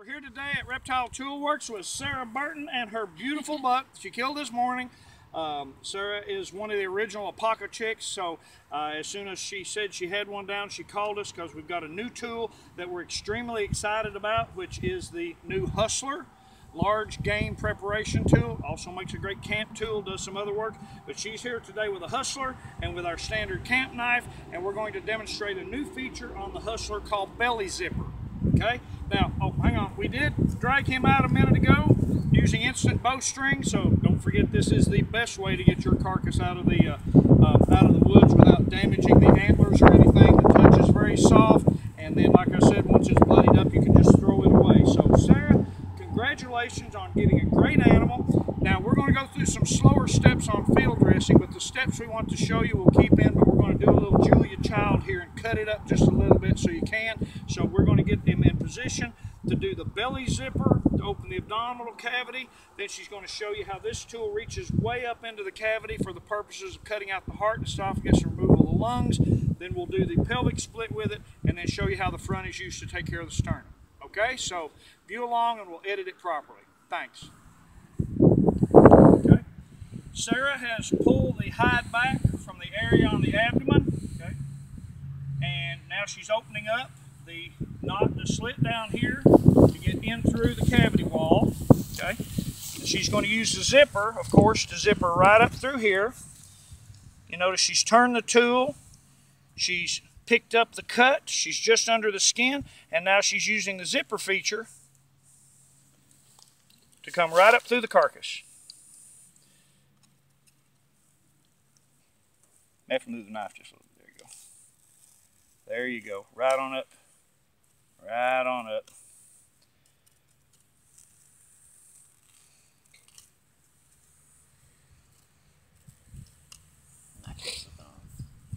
We're here today at Reptile Tool Works with Sarah Burton and her beautiful buck she killed this morning. Um, Sarah is one of the original Apaca chicks, so uh, as soon as she said she had one down, she called us because we've got a new tool that we're extremely excited about, which is the new Hustler large game preparation tool. Also makes a great camp tool, does some other work. But she's here today with a Hustler and with our standard camp knife, and we're going to demonstrate a new feature on the Hustler called Belly Zipper. Okay, now, oh, hang on. We did drag him out a minute ago using instant bowstring, so don't forget this is the best way to get your carcass out of the uh, uh, out of the woods without damaging the antlers or anything. The touch is very soft, and then, like I said, once it's bloodied up, you can just throw it away. So, Sarah, congratulations on getting a great animal. Now, we're going to go through some slower steps on field dressing, but the steps we want to show you we'll keep in, but we're going to do a little Julia Child here and cut it up just a little bit so you can. So we're going to get them in position to do the belly zipper, to open the abdominal cavity. Then she's going to show you how this tool reaches way up into the cavity for the purposes of cutting out the heart, and esophagus, and removal of the lungs. Then we'll do the pelvic split with it, and then show you how the front is used to take care of the sternum. Okay, so view along and we'll edit it properly. Thanks. Sarah has pulled the hide back from the area on the abdomen. Okay. And now she's opening up the knot, the slit down here to get in through the cavity wall. Okay. And she's going to use the zipper, of course, to zip her right up through here. You notice she's turned the tool. She's picked up the cut. She's just under the skin. And now she's using the zipper feature to come right up through the carcass. May have to move the knife just a little bit. There you go. There you go. Right on up. Right on up.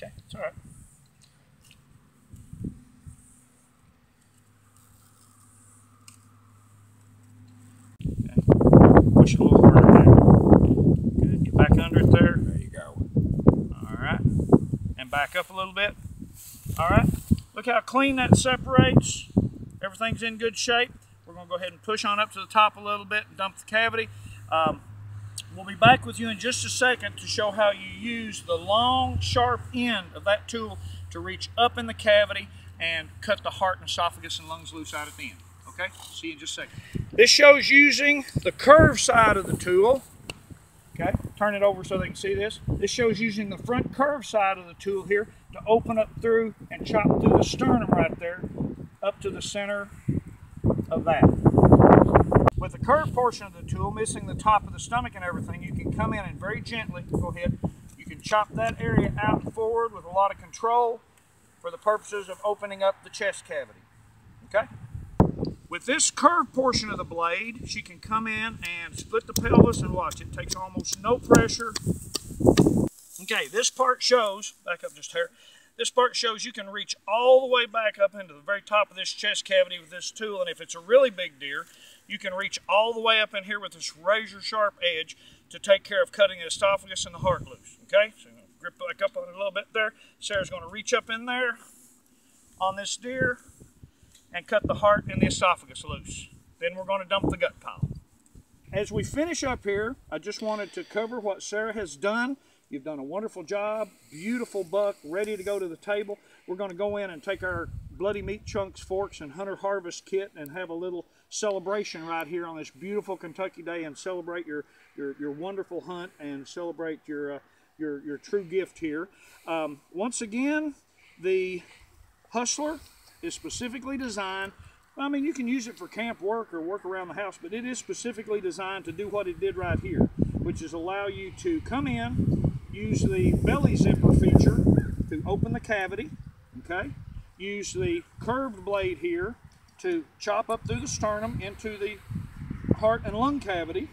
Okay, it's all right. Okay. Push it a little harder there. Good. Get back under it there. There you go. All right. And back up a little bit. All right. Look how clean that separates. Everything's in good shape. We're to go ahead and push on up to the top a little bit and dump the cavity. Um, we'll be back with you in just a second to show how you use the long, sharp end of that tool to reach up in the cavity and cut the heart and esophagus and lungs loose out at the end. Okay? See you in just a second. This shows using the curved side of the tool. Okay, turn it over so they can see this. This shows using the front curved side of the tool here to open up through and chop through the sternum right there up to the center of that. With the curved portion of the tool, missing the top of the stomach and everything, you can come in and very gently, go ahead, you can chop that area out and forward with a lot of control for the purposes of opening up the chest cavity. Okay? With this curved portion of the blade, she can come in and split the pelvis and watch. It takes almost no pressure. Okay, this part shows, back up just here, this part shows you can reach all the way back up into the very top of this chest cavity with this tool. And if it's a really big deer, you can reach all the way up in here with this razor sharp edge to take care of cutting the esophagus and the heart loose. Okay, so grip back up on it a little bit there. Sarah's going to reach up in there on this deer and cut the heart and the esophagus loose. Then we're going to dump the gut pile. As we finish up here, I just wanted to cover what Sarah has done. You've done a wonderful job, beautiful buck, ready to go to the table. We're going to go in and take our bloody meat chunks, forks, and hunter harvest kit and have a little celebration right here on this beautiful Kentucky day and celebrate your, your, your wonderful hunt and celebrate your, uh, your, your true gift here. Um, once again, the Hustler is specifically designed. I mean, you can use it for camp work or work around the house, but it is specifically designed to do what it did right here, which is allow you to come in, use the belly zipper feature to open the cavity, okay? Use the curved blade here to chop up through the sternum into the heart and lung cavity.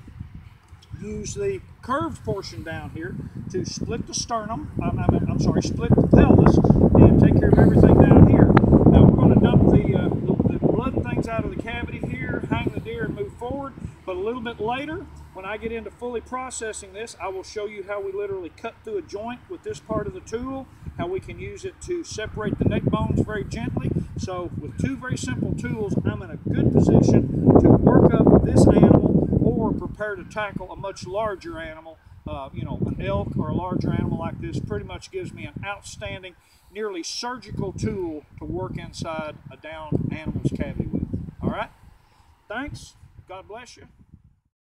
Use the curved portion down here to split the sternum, I'm, I'm, I'm sorry, split the pelvis and take care of everything down here. Now we're going to dump the, uh, the, the blood things out of the cavity here, hang the deer and move forward. But a little bit later, when I get into fully processing this, I will show you how we literally cut through a joint with this part of the tool, how we can use it to separate the neck bones very gently. So with two very simple tools, I'm in a good position to work up this animal or prepare to tackle a much larger animal, uh, you know, an elk or a larger animal like this, pretty much gives me an outstanding, nearly surgical tool to work inside a down animal's cavity with. All right? Thanks. God bless you.